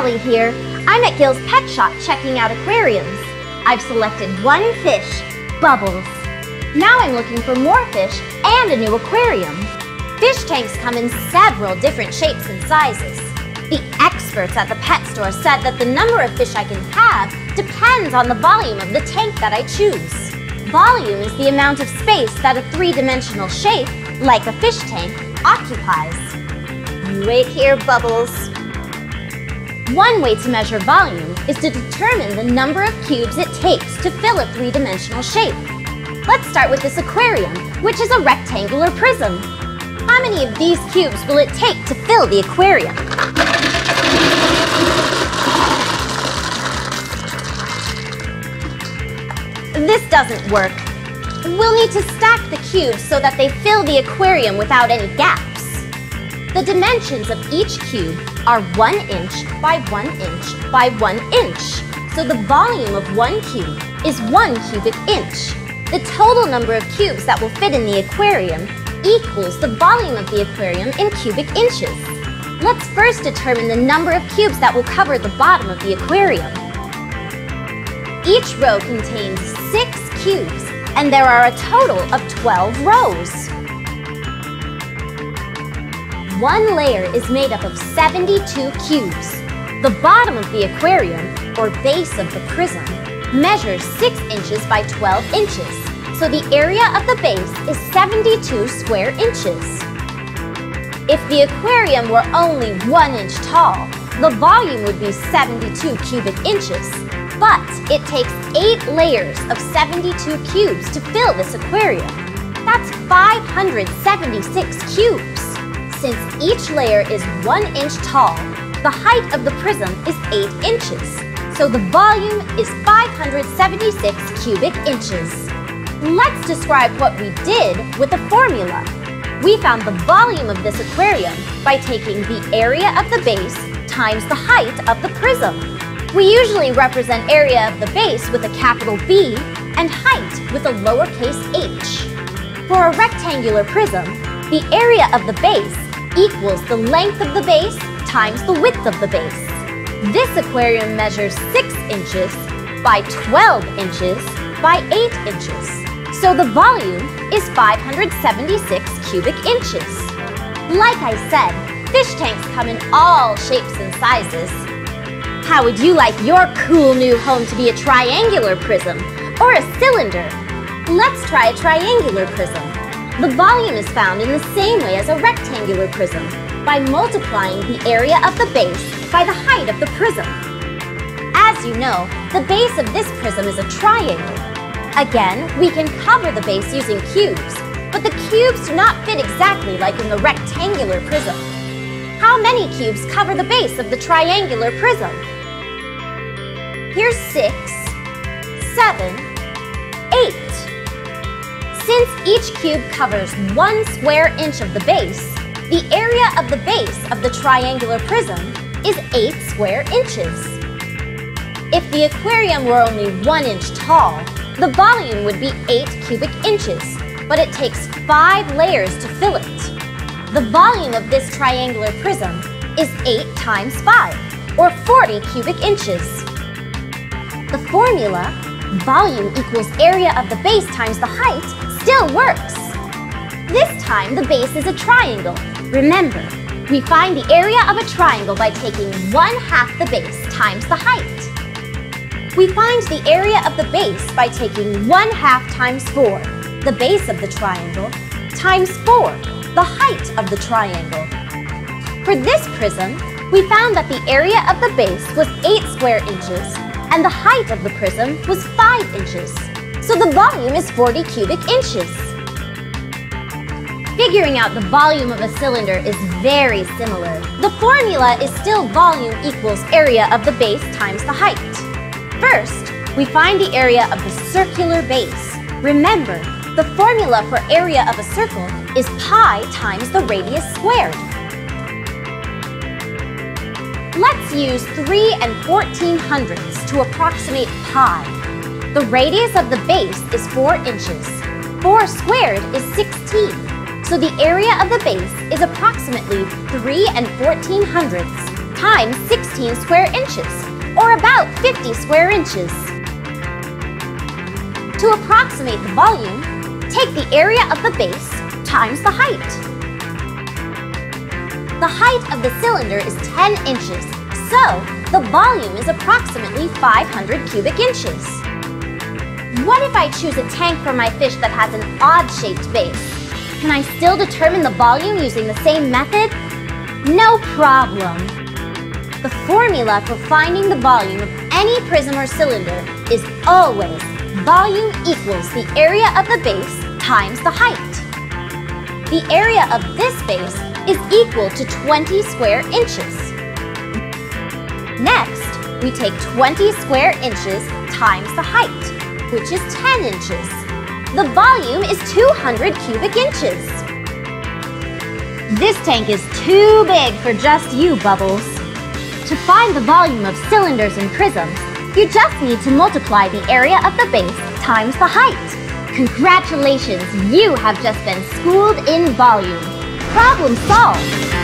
Here. I'm at Gil's Pet Shop checking out aquariums. I've selected one fish, Bubbles. Now I'm looking for more fish and a new aquarium. Fish tanks come in several different shapes and sizes. The experts at the pet store said that the number of fish I can have depends on the volume of the tank that I choose. Volume is the amount of space that a three-dimensional shape, like a fish tank, occupies. You Wait here, Bubbles. One way to measure volume is to determine the number of cubes it takes to fill a three-dimensional shape. Let's start with this aquarium, which is a rectangular prism. How many of these cubes will it take to fill the aquarium? This doesn't work. We'll need to stack the cubes so that they fill the aquarium without any gaps. The dimensions of each cube are 1 inch by 1 inch by 1 inch. So the volume of one cube is 1 cubic inch. The total number of cubes that will fit in the aquarium equals the volume of the aquarium in cubic inches. Let's first determine the number of cubes that will cover the bottom of the aquarium. Each row contains 6 cubes, and there are a total of 12 rows. One layer is made up of 72 cubes. The bottom of the aquarium, or base of the prism, measures 6 inches by 12 inches so the area of the base is 72 square inches. If the aquarium were only 1 inch tall, the volume would be 72 cubic inches. But it takes 8 layers of 72 cubes to fill this aquarium. That's 576 cubes. Since each layer is 1 inch tall, the height of the prism is 8 inches. So the volume is 576 cubic inches. Let's describe what we did with a formula. We found the volume of this aquarium by taking the area of the base times the height of the prism. We usually represent area of the base with a capital B and height with a lowercase h. For a rectangular prism, the area of the base equals the length of the base times the width of the base. This aquarium measures 6 inches by 12 inches by 8 inches. So the volume is 576 cubic inches. Like I said, fish tanks come in all shapes and sizes. How would you like your cool new home to be a triangular prism or a cylinder? Let's try a triangular prism. The volume is found in the same way as a rectangular prism, by multiplying the area of the base by the height of the prism. As you know, the base of this prism is a triangle, Again, we can cover the base using cubes, but the cubes do not fit exactly like in the rectangular prism. How many cubes cover the base of the triangular prism? Here's six, seven. Since each cube covers one square inch of the base, the area of the base of the triangular prism is 8 square inches. If the aquarium were only 1 inch tall, the volume would be 8 cubic inches, but it takes 5 layers to fill it. The volume of this triangular prism is 8 times 5, or 40 cubic inches. The formula, volume equals area of the base times the height, still works. This time the base is a triangle. Remember, we find the area of a triangle by taking 1 half the base times the height. We find the area of the base by taking 1 half times 4, the base of the triangle, times 4, the height of the triangle. For this prism, we found that the area of the base was 8 square inches and the height of the prism was 5 inches. So the volume is 40 cubic inches. Figuring out the volume of a cylinder is very similar. The formula is still volume equals area of the base times the height. First, we find the area of the circular base. Remember, the formula for area of a circle is pi times the radius squared. Let's use 3 and 14 hundredths to approximate pi. The radius of the base is 4 inches. 4 squared is 16. So the area of the base is approximately 3 and 14 hundredths times 16 square inches, or about 50 square inches. To approximate the volume, take the area of the base times the height. The height of the cylinder is 10 inches, so the volume is approximately 500 cubic inches. What if I choose a tank for my fish that has an odd-shaped base? Can I still determine the volume using the same method? No problem. The formula for finding the volume of any prism or cylinder is always volume equals the area of the base times the height. The area of this base is equal to 20 square inches. Next, we take 20 square inches times the height, which is 10 inches. The volume is 200 cubic inches. This tank is too big for just you, Bubbles. To find the volume of cylinders and prisms, you just need to multiply the area of the base times the height. Congratulations, you have just been schooled in volume. Problem solved!